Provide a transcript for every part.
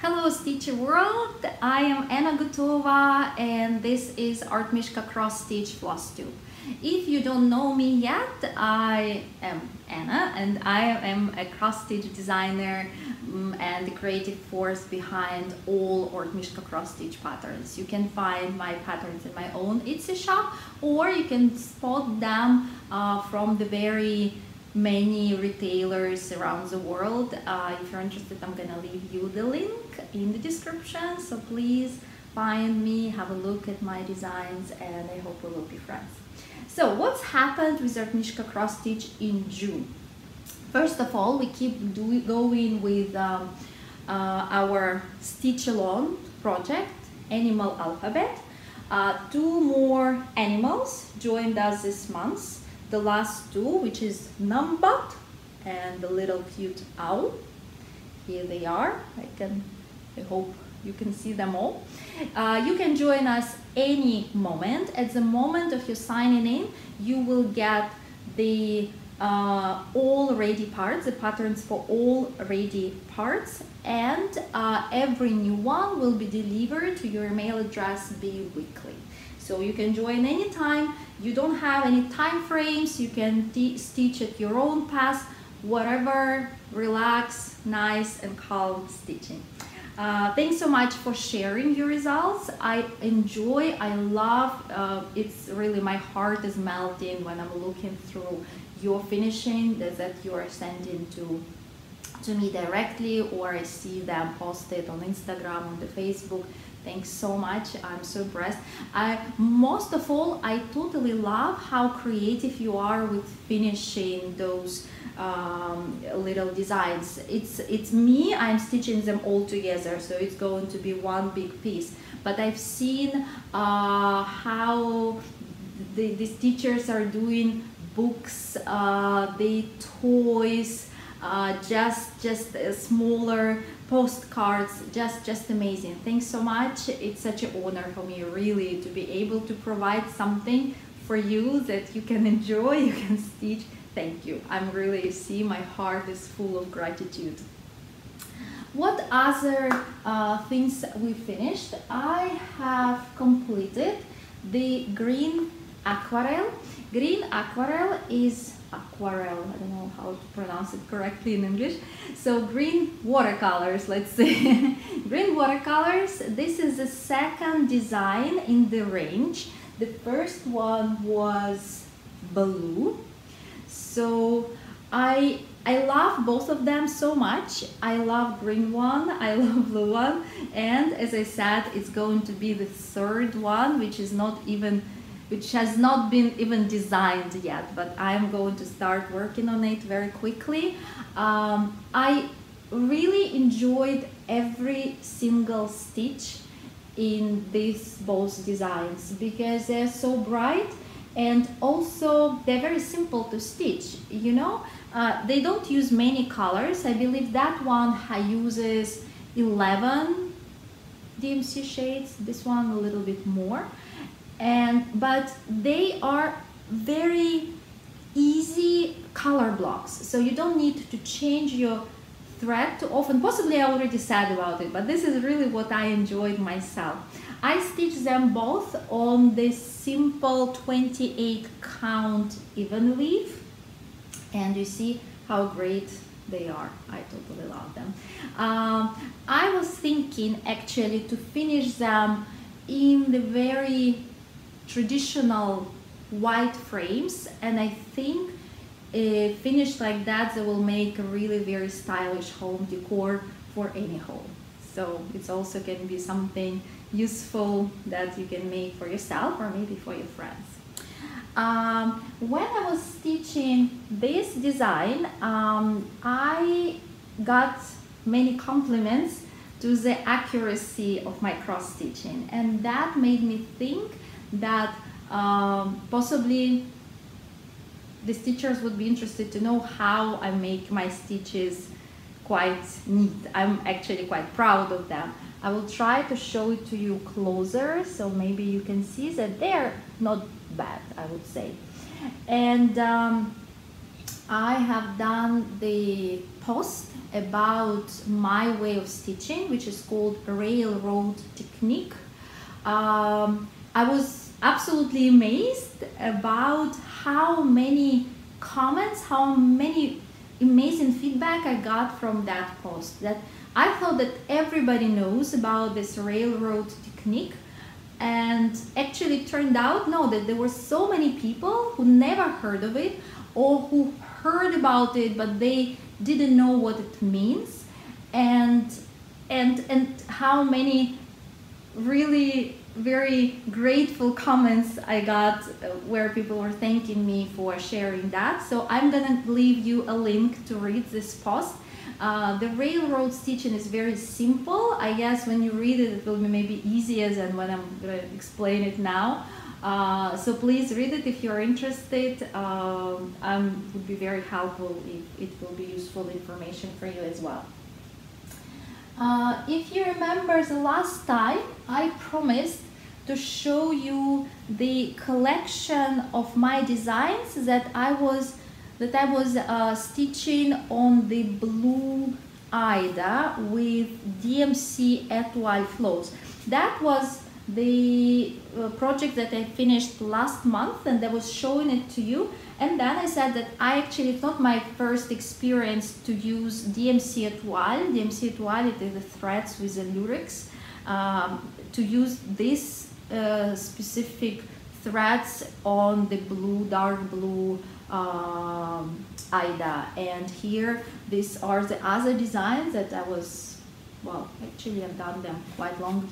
Hello Stitcher World, I am Anna Gutova and this is Artmishka Cross Stitch Flosstube. If you don't know me yet, I am Anna and I am a cross stitch designer mm, and the creative force behind all Artmishka cross stitch patterns. You can find my patterns in my own Etsy shop or you can spot them uh, from the very many retailers around the world. Uh, if you're interested, I'm gonna leave you the link in the description. So please find me, have a look at my designs, and I hope we will be friends. So what's happened with Artmishka Cross Stitch in June? First of all, we keep do going with um, uh, our Stitch Along project, Animal Alphabet. Uh, two more animals joined us this month the last two, which is Numbat and the little cute owl. Here they are. I can, I hope you can see them all. Uh, you can join us any moment. At the moment of your signing in, you will get the uh, all ready parts, the patterns for all ready parts, and uh, every new one will be delivered to your email address bi-weekly. So you can join anytime. You don't have any time frames. You can stitch at your own pace, whatever, relax, nice and calm stitching. Uh, thanks so much for sharing your results. I enjoy, I love, uh, it's really my heart is melting when I'm looking through your finishing that, that you are sending to to me directly or I see them posted on Instagram, on the Facebook. Thanks so much. I'm so impressed. I, most of all, I totally love how creative you are with finishing those um, little designs. It's, it's me, I'm stitching them all together, so it's going to be one big piece. But I've seen uh, how the, the teachers are doing books, uh, the toys, uh, just just smaller postcards just just amazing. Thanks so much. It's such an honor for me really to be able to provide something for you that you can enjoy you can stitch. Thank you. I'm really see my heart is full of gratitude. What other uh, things we finished? I have completed the green aquarelle. Green aquarelle is aquarelle. I don't know how to pronounce it correctly in English. So green watercolors, let's say. green watercolors, this is the second design in the range. The first one was blue. So I I love both of them so much. I love green one, I love blue one, and as I said, it's going to be the third one, which is not even which has not been even designed yet, but I'm going to start working on it very quickly. Um, I really enjoyed every single stitch in these both designs because they're so bright and also they're very simple to stitch you know? Uh, they don't use many colors. I believe that one uses 11 DMC shades this one a little bit more and but they are very easy color blocks. So you don't need to change your thread too often. Possibly I already said about it but this is really what I enjoyed myself. I stitched them both on this simple 28 count even weave and you see how great they are. I totally love them. Um, I was thinking actually to finish them in the very traditional white frames and I think uh, finished like that they will make a really very stylish home decor for any home. So it's also can be something useful that you can make for yourself or maybe for your friends. Um, when I was stitching this design um, I got many compliments to the accuracy of my cross stitching and that made me think that um, possibly the stitchers would be interested to know how I make my stitches quite neat. I'm actually quite proud of them. I will try to show it to you closer so maybe you can see that they're not bad, I would say. And um, I have done the post about my way of stitching, which is called Railroad Technique. Um, I was absolutely amazed about how many comments, how many amazing feedback I got from that post. That I thought that everybody knows about this railroad technique, and actually turned out no that there were so many people who never heard of it or who heard about it but they didn't know what it means and and and how many really very grateful comments I got uh, where people were thanking me for sharing that. So I'm gonna leave you a link to read this post. Uh, the railroad stitching is very simple. I guess when you read it, it will be maybe easier than when I'm gonna explain it now. Uh, so please read it if you're interested. Um, I would be very helpful if it will be useful information for you as well. Uh, if you remember the last time, I promised to show you the collection of my designs that I was that I was uh, stitching on the blue Aida with DMC Etoile flows. That was the uh, project that I finished last month and I was showing it to you and then I said that I actually it's not my first experience to use DMC Etoile. DMC Etoile it is the threads with the lurex. Um, to use this uh, specific threads on the blue, dark blue um, Aida. And here, these are the other designs that I was, well, actually I've done them quite long,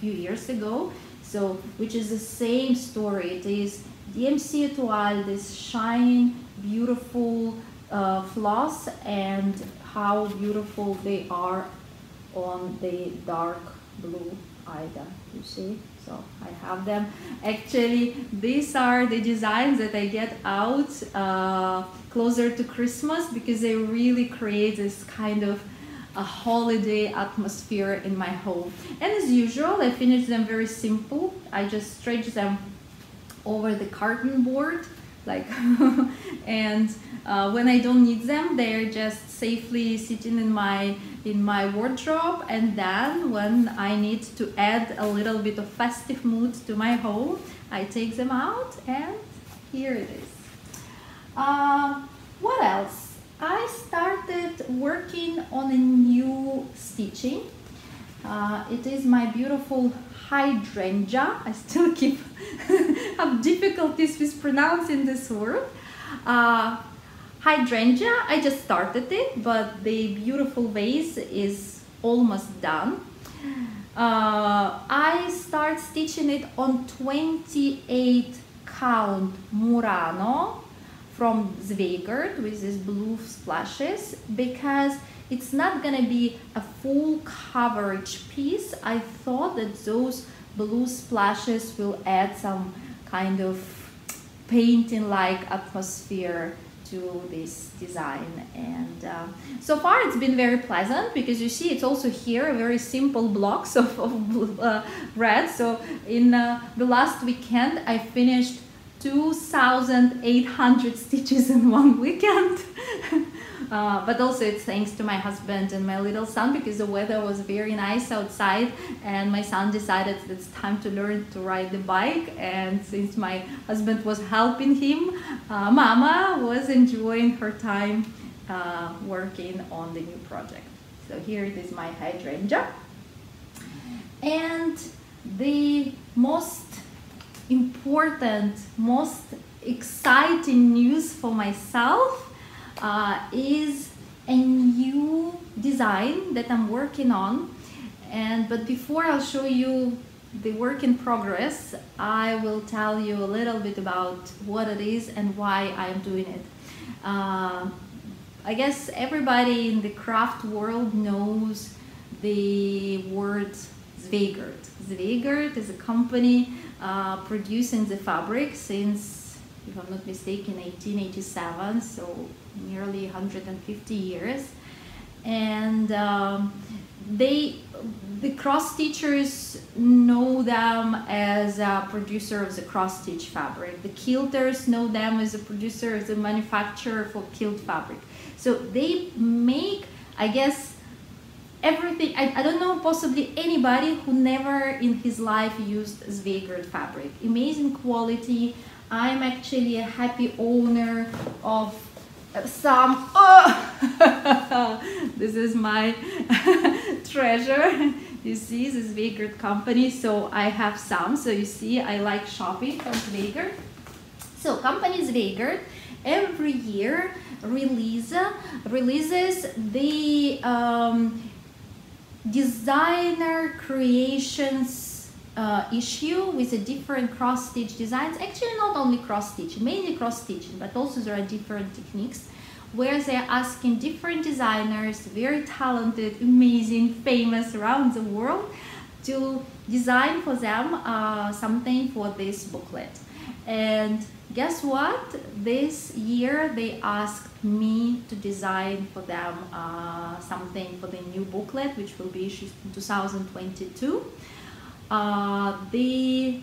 few years ago. So, which is the same story. It is DMC Etoile, this shine, beautiful uh, floss, and how beautiful they are on the dark blue Aida, you see? So I have them. Actually, these are the designs that I get out uh, closer to Christmas because they really create this kind of a holiday atmosphere in my home. And as usual, I finish them very simple. I just stretch them over the carton board like and uh, when I don't need them they're just safely sitting in my in my wardrobe. And then when I need to add a little bit of festive mood to my home I take them out and here it is. Uh, what else? I started working on a new stitching. Uh, it is my beautiful hydrangea. I still keep have difficulties with pronouncing this word. Uh, hydrangea, I just started it, but the beautiful vase is almost done. Uh, I start stitching it on 28 count Murano from Zweigart with these blue splashes because it's not gonna be a full coverage piece. I thought that those blue splashes will add some kind of painting-like atmosphere to this design. And uh, so far it's been very pleasant because you see it's also here very simple blocks of, of uh, red. So in uh, the last weekend I finished 2,800 stitches in one weekend Uh, but also it's thanks to my husband and my little son because the weather was very nice outside and my son decided it's time to learn to ride the bike and since my husband was helping him, uh, Mama was enjoying her time uh, working on the new project. So here it is my hydrangea. And the most important, most exciting news for myself uh, is a new design that I'm working on. And but before I'll show you the work in progress, I will tell you a little bit about what it is and why I am doing it. Uh, I guess everybody in the craft world knows the word Zweigart. Zweigart is a company uh, producing the fabric since, if I'm not mistaken, 1887, so nearly 150 years. And um, they, the cross stitchers know them as a producer of the cross stitch fabric. The quilters know them as a producer, as a manufacturer for quilt fabric. So they make, I guess, everything. I, I don't know, possibly anybody who never in his life used Zweigart fabric. Amazing quality. I'm actually a happy owner of some. Oh, this is my treasure. You see, this Zweigart company. So I have some. So you see, I like shopping from Zweigart. So company Zweigart every year release releases the um, designer creations uh, issue with a different cross stitch designs actually not only cross stitch mainly cross stitching but also there are different techniques where they're asking different designers very talented amazing famous around the world to design for them uh, something for this booklet and guess what? This year they asked me to design for them uh, something for the new booklet, which will be issued in 2022. Uh, the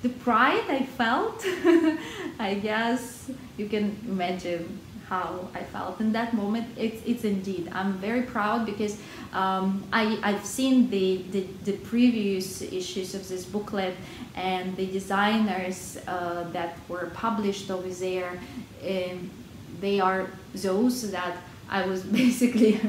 the pride I felt, I guess you can imagine how I felt in that moment. It's, it's indeed, I'm very proud because um, I, I've seen the, the, the, previous issues of this booklet and the designers uh, that were published over there, they are those that I was basically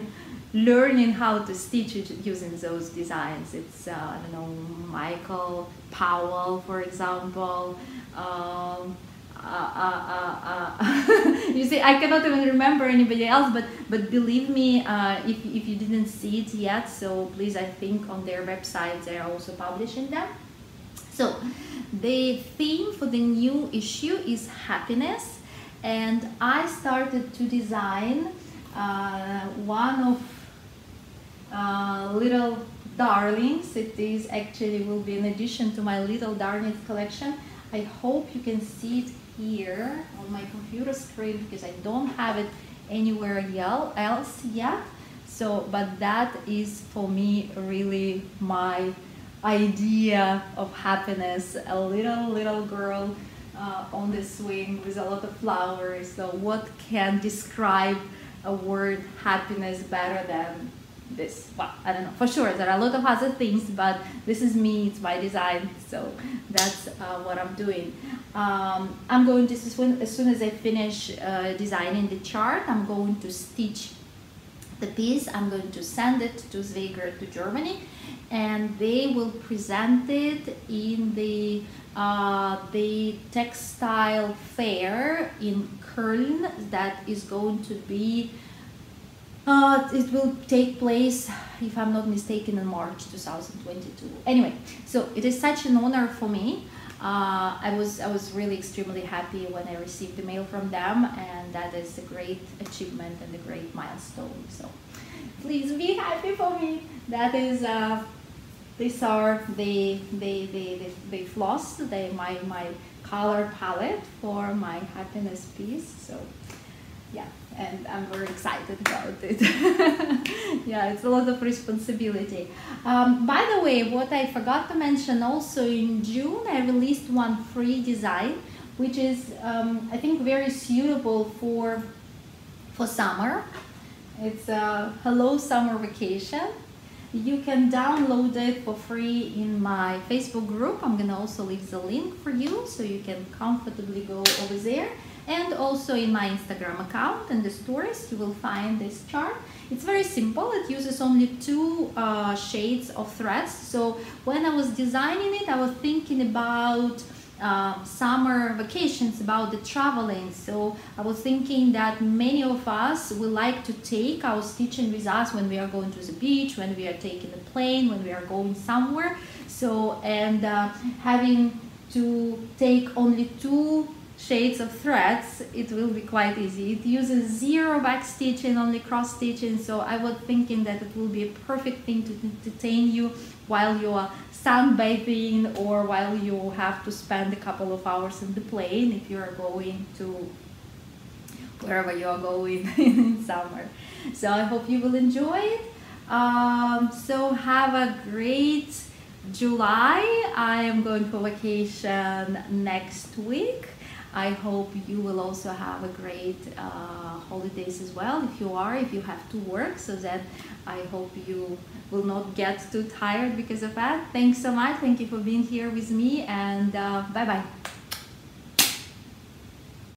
learning how to stitch using those designs. It's, uh, I don't know, Michael Powell, for example, um, uh, uh, uh, you see, I cannot even remember anybody else, but but believe me, if, if you didn't see it yet, so please, I think on their website they are also publishing them. So the theme for the new issue is happiness, and I started to design one of uh, little darlings. It is actually will be an addition to my little darlings collection. I hope you can see it here on my computer screen because I don't have it anywhere else yet. So, but that is for me really my idea of happiness. A little, little girl uh, on the swing with a lot of flowers. So what can describe a word happiness better than this well i don't know for sure there are a lot of other things but this is me it's my design so that's uh, what i'm doing. Um, i'm going to as soon, as i finish uh, designing the chart i'm going to stitch the piece i'm going to send it to Zweigart to germany and they will present it in the uh, the textile fair in Köln that is going to be uh, it will take place, if I'm not mistaken, in March 2022. Anyway, so it is such an honor for me. Uh, I was I was really extremely happy when I received the mail from them, and that is a great achievement and a great milestone. So please be happy for me. That is. Uh, these are the the the the, the floss, the my my color palette for my happiness piece. So yeah and I'm very excited about it. yeah, it's a lot of responsibility. Um, by the way, what I forgot to mention also in June, I released one free design, which is, um, I think, very suitable for, for summer. It's a Hello Summer Vacation. You can download it for free in my Facebook group. I'm gonna also leave the link for you so you can comfortably go over there and also in my Instagram account and the stories you will find this chart. It's very simple, it uses only two uh, shades of threads. So when I was designing it, I was thinking about uh, summer vacations, about the traveling. So I was thinking that many of us will like to take our stitching with us when we are going to the beach, when we are taking the plane, when we are going somewhere. So, and uh, having to take only two shades of threads, it will be quite easy. It uses zero back stitching, only cross stitching, so I was thinking that it will be a perfect thing to entertain you while you are sunbathing or while you have to spend a couple of hours in the plane if you are going to wherever you are going in summer. So I hope you will enjoy it. Um, so have a great July. I am going for vacation next week. I hope you will also have a great uh, holidays as well if you are, if you have to work, so that I hope you will not get too tired because of that. Thanks so much. Thank you for being here with me and uh, bye bye.